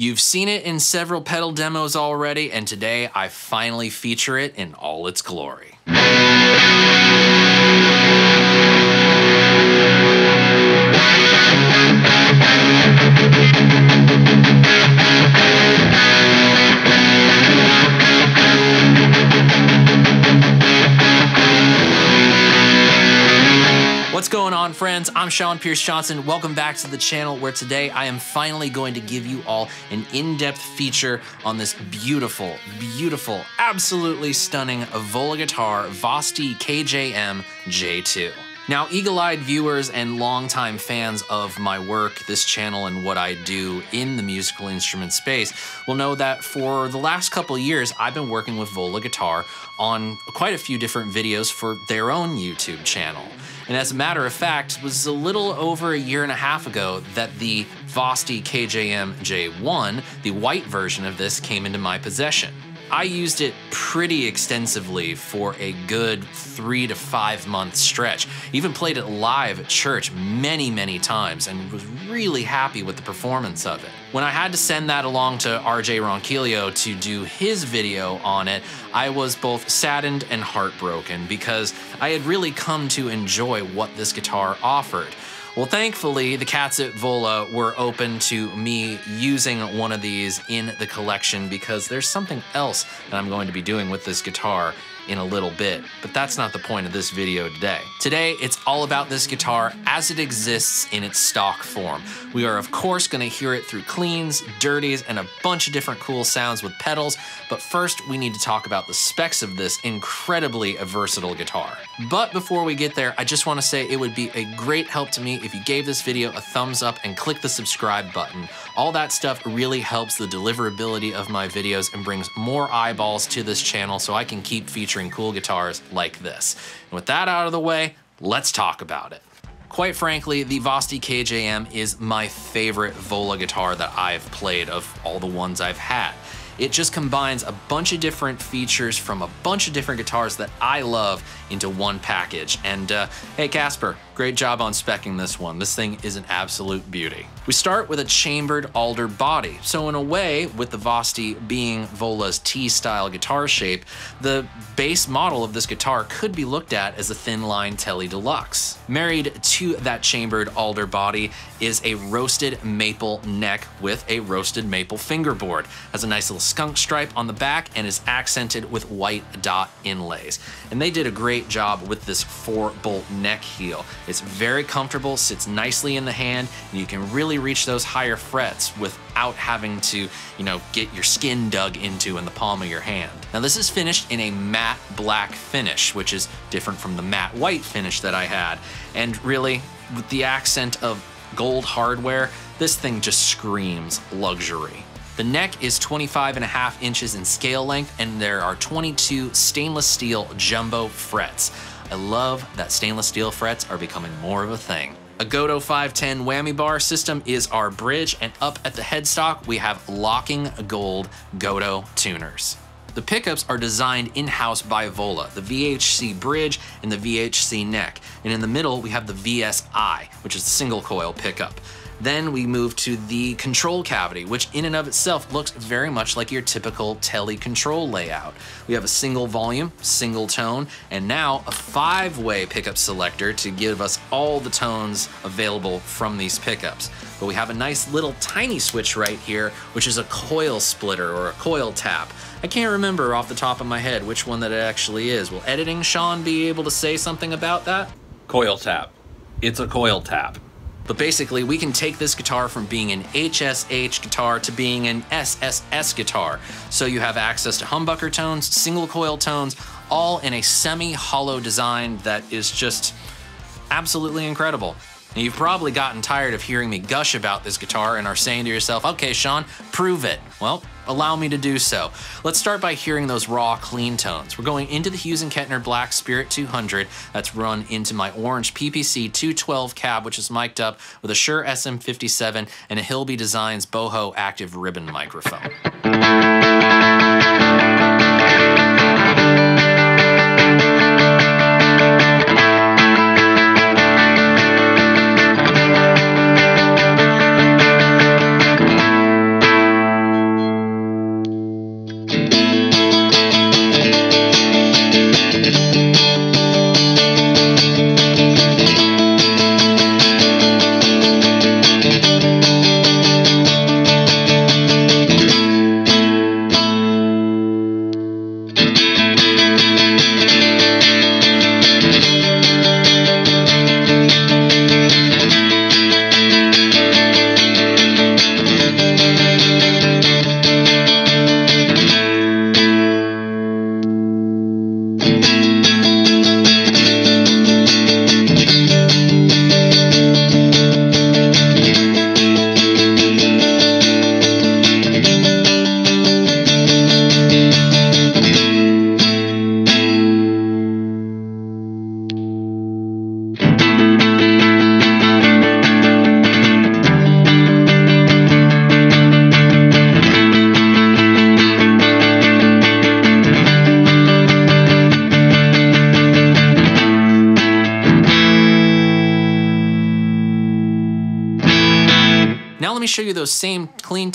You've seen it in several pedal demos already, and today I finally feature it in all its glory. What's going on, friends? I'm Sean Pierce Johnson. Welcome back to the channel where today I am finally going to give you all an in depth feature on this beautiful, beautiful, absolutely stunning Vola guitar Vasti KJM J2. Now, eagle eyed viewers and longtime fans of my work, this channel, and what I do in the musical instrument space will know that for the last couple years, I've been working with Vola Guitar on quite a few different videos for their own YouTube channel. And as a matter of fact, it was a little over a year and a half ago that the Vasti KJM J1, the white version of this, came into my possession. I used it pretty extensively for a good three to five month stretch. Even played it live at church many, many times and was really happy with the performance of it. When I had to send that along to RJ Ronquillo to do his video on it, I was both saddened and heartbroken because I had really come to enjoy what this guitar offered. Well, thankfully, the cats at Vola were open to me using one of these in the collection because there's something else that I'm going to be doing with this guitar in a little bit, but that's not the point of this video today. Today, it's all about this guitar as it exists in its stock form. We are of course gonna hear it through cleans, dirties, and a bunch of different cool sounds with pedals, but first we need to talk about the specs of this incredibly versatile guitar. But before we get there, I just wanna say it would be a great help to me if you gave this video a thumbs up and click the subscribe button. All that stuff really helps the deliverability of my videos and brings more eyeballs to this channel so I can keep featuring cool guitars like this. And with that out of the way, let's talk about it. Quite frankly, the Vasti KJM is my favorite Vola guitar that I've played of all the ones I've had. It just combines a bunch of different features from a bunch of different guitars that I love into one package. And uh, hey, Kaspar, great job on specking this one. This thing is an absolute beauty. We start with a chambered alder body. So in a way, with the Vasti being Vola's T-style guitar shape, the base model of this guitar could be looked at as a thin line Tele Deluxe. Married to that chambered alder body is a roasted maple neck with a roasted maple fingerboard. Has a nice little skunk stripe on the back and is accented with white dot inlays. And they did a great job with this four bolt neck heel. It's very comfortable, sits nicely in the hand, and you can really reach those higher frets without having to, you know, get your skin dug into in the palm of your hand. Now this is finished in a matte black finish, which is different from the matte white finish that I had. And really, with the accent of gold hardware, this thing just screams luxury. The neck is 25 and a half inches in scale length and there are 22 stainless steel jumbo frets. I love that stainless steel frets are becoming more of a thing. A Gotoh 510 whammy bar system is our bridge and up at the headstock we have locking gold Gotoh tuners. The pickups are designed in-house by Vola, the VHC bridge and the VHC neck. And in the middle, we have the VSI, which is the single coil pickup. Then we move to the control cavity, which in and of itself looks very much like your typical tele control layout. We have a single volume, single tone, and now a five-way pickup selector to give us all the tones available from these pickups. But we have a nice little tiny switch right here, which is a coil splitter or a coil tap. I can't remember off the top of my head which one that it actually is. Will editing Sean be able to say something about that? Coil tap. It's a coil tap. But basically, we can take this guitar from being an HSH guitar to being an SSS guitar. So you have access to humbucker tones, single coil tones, all in a semi-hollow design that is just absolutely incredible. And you've probably gotten tired of hearing me gush about this guitar and are saying to yourself, okay, Sean, prove it. Well, allow me to do so. Let's start by hearing those raw, clean tones. We're going into the Hughes & Kettner Black Spirit 200 that's run into my orange PPC 212 cab, which is mic'd up with a Shure SM57 and a Hilbish Designs Boho active ribbon microphone.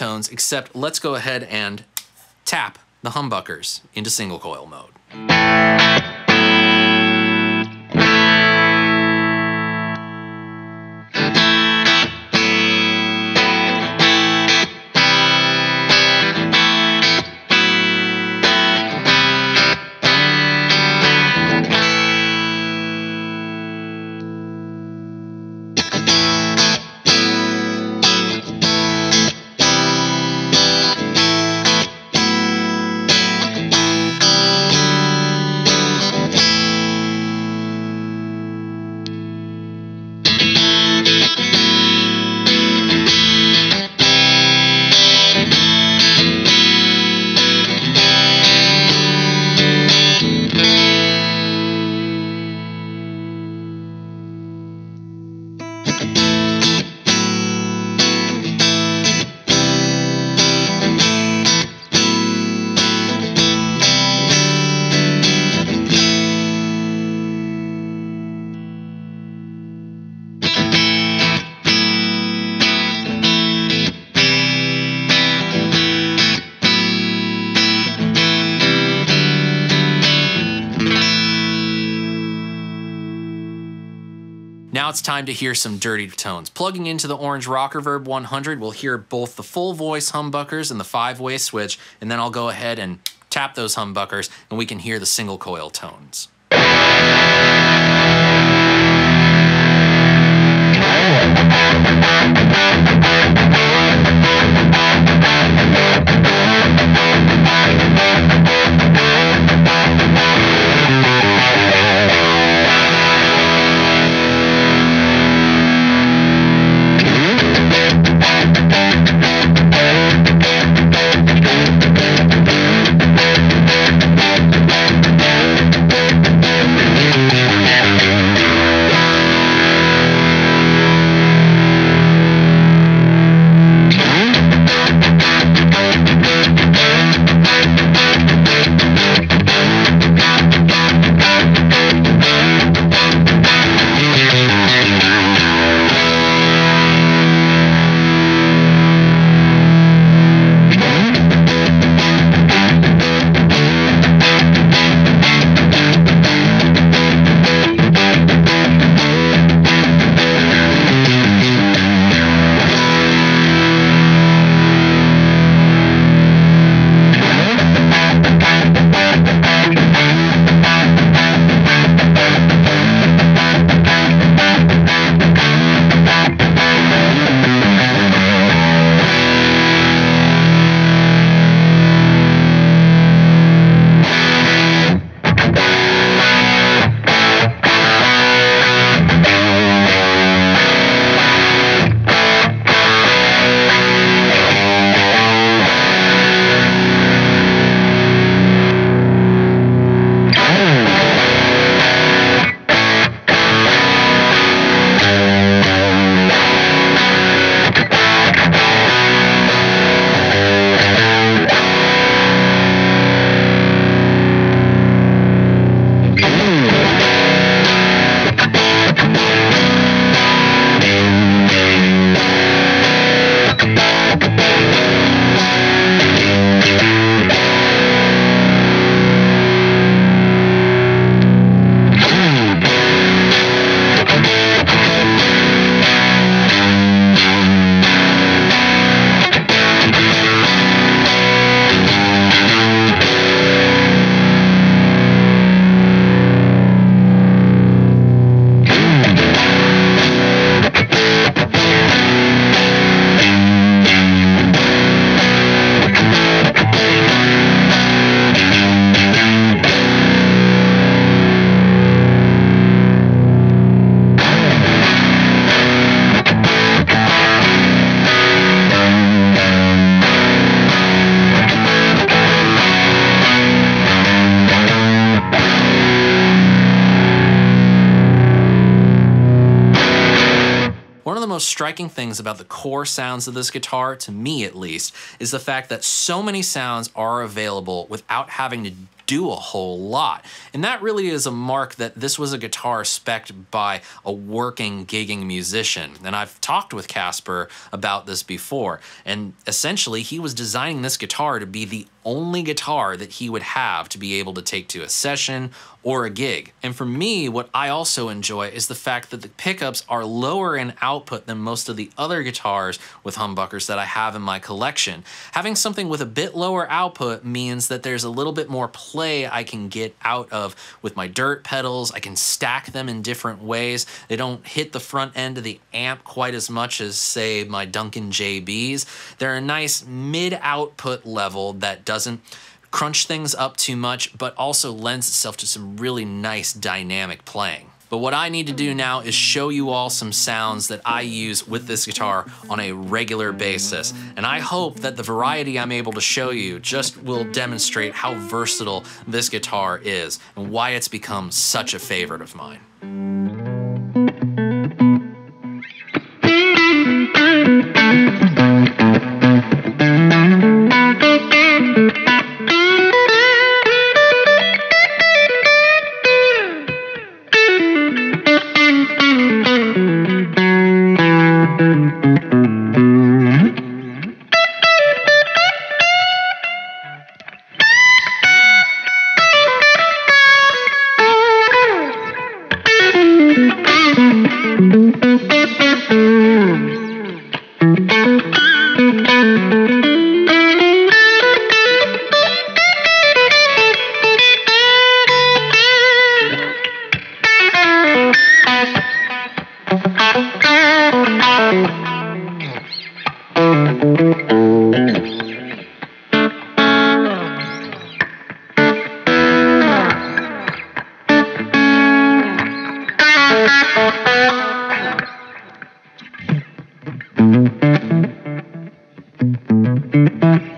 Tones, except let's go ahead and tap the humbuckers into single coil mode. Now it's time to hear some dirty tones. Plugging into the Orange Rock Reverb 100, we'll hear both the full voice humbuckers and the five-way switch, and then I'll go ahead and tap those humbuckers and we can hear the single coil tones. Things about the core sounds of this guitar, to me at least, is the fact that so many sounds are available without having to do a whole lot. And that really is a mark that this was a guitar spec'd by a working, gigging musician. And I've talked with Kaspar about this before. And essentially, he was designing this guitar to be the only guitar that he would have to be able to take to a session or a gig. And for me, what I also enjoy is the fact that the pickups are lower in output than most of the other guitars with humbuckers that I have in my collection. Having something with a bit lower output means that there's a little bit more play I can get out of with my dirt pedals. I can stack them in different ways. They don't hit the front end of the amp quite as much as, say, my Duncan JBs. They're a nice mid output level that doesn't crunch things up too much, but also lends itself to some really nice dynamic playing. But what I need to do now is show you all some sounds that I use with this guitar on a regular basis. And I hope that the variety I'm able to show you just will demonstrate how versatile this guitar is and why it's become such a favorite of mine. Mm-hmm.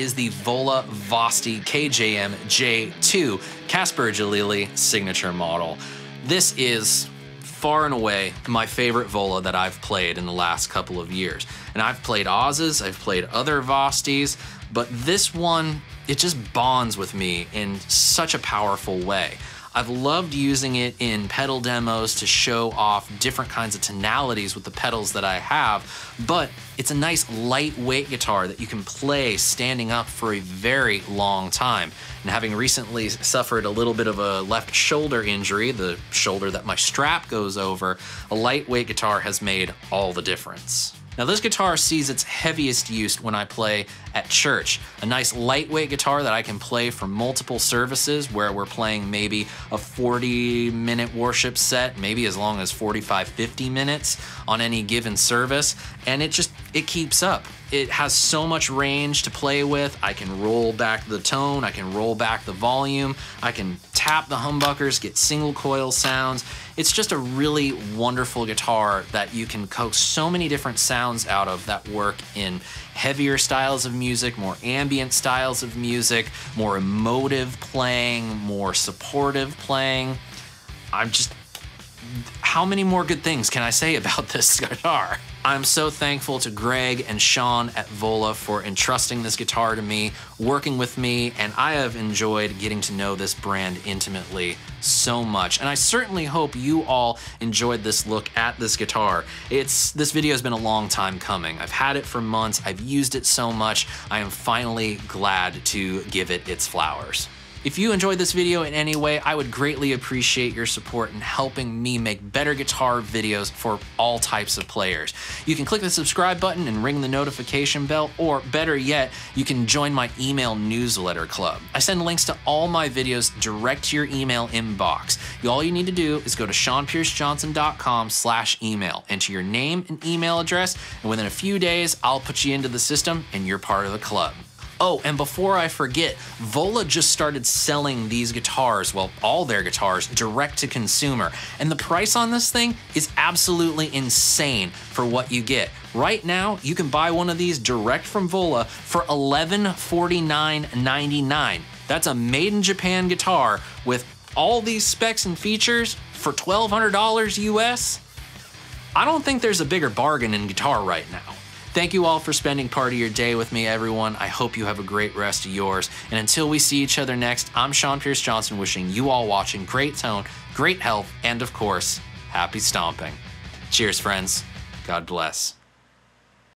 Is the Vola Vasti KJM J2 Kaspar Jalily signature model. This is far and away my favorite Vola that I've played in the last couple of years. And I've played Oz's, I've played other Vastis, but this one, it just bonds with me in such a powerful way. I've loved using it in pedal demos to show off different kinds of tonalities with the pedals that I have, but it's a nice lightweight guitar that you can play standing up for a very long time. And having recently suffered a little bit of a left shoulder injury, the shoulder that my strap goes over, a lightweight guitar has made all the difference. Now this guitar sees its heaviest use when I play at church. A nice lightweight guitar that I can play for multiple services where we're playing maybe a 40 minute worship set, maybe as long as 45, 50 minutes on any given service. And it just, it keeps up. It has so much range to play with. I can roll back the tone, I can roll back the volume, I can tap the humbuckers, get single coil sounds. It's just a really wonderful guitar that you can coax so many different sounds out of that work in heavier styles of music, more ambient styles of music, more emotive playing, more supportive playing. I'm just how many more good things can I say about this guitar? I'm so thankful to Greg and Sean at Vola for entrusting this guitar to me, working with me, and I have enjoyed getting to know this brand intimately so much. And I certainly hope you all enjoyed this look at this guitar. It's this video has been a long time coming. I've had it for months. I've used it so much. I am finally glad to give it its flowers. If you enjoyed this video in any way, I would greatly appreciate your support in helping me make better guitar videos for all types of players. You can click the subscribe button and ring the notification bell, or better yet, you can join my email newsletter club. I send links to all my videos direct to your email inbox. All you need to do is go to seanpiercejohnson.com slash email, enter your name and email address, and within a few days, I'll put you into the system and you're part of the club. Oh, and before I forget, Vola just started selling these guitars, well, all their guitars, direct to consumer. And the price on this thing is absolutely insane for what you get. Right now, you can buy one of these direct from Vola for $1149.99. That's a made in Japan guitar with all these specs and features for $1,200 US. I don't think there's a bigger bargain in guitar right now. Thank you all for spending part of your day with me, everyone. I hope you have a great rest of yours. And until we see each other next, I'm Sean Pierce Johnson wishing you all watching great tone, great health, and of course, happy stomping. Cheers, friends. God bless.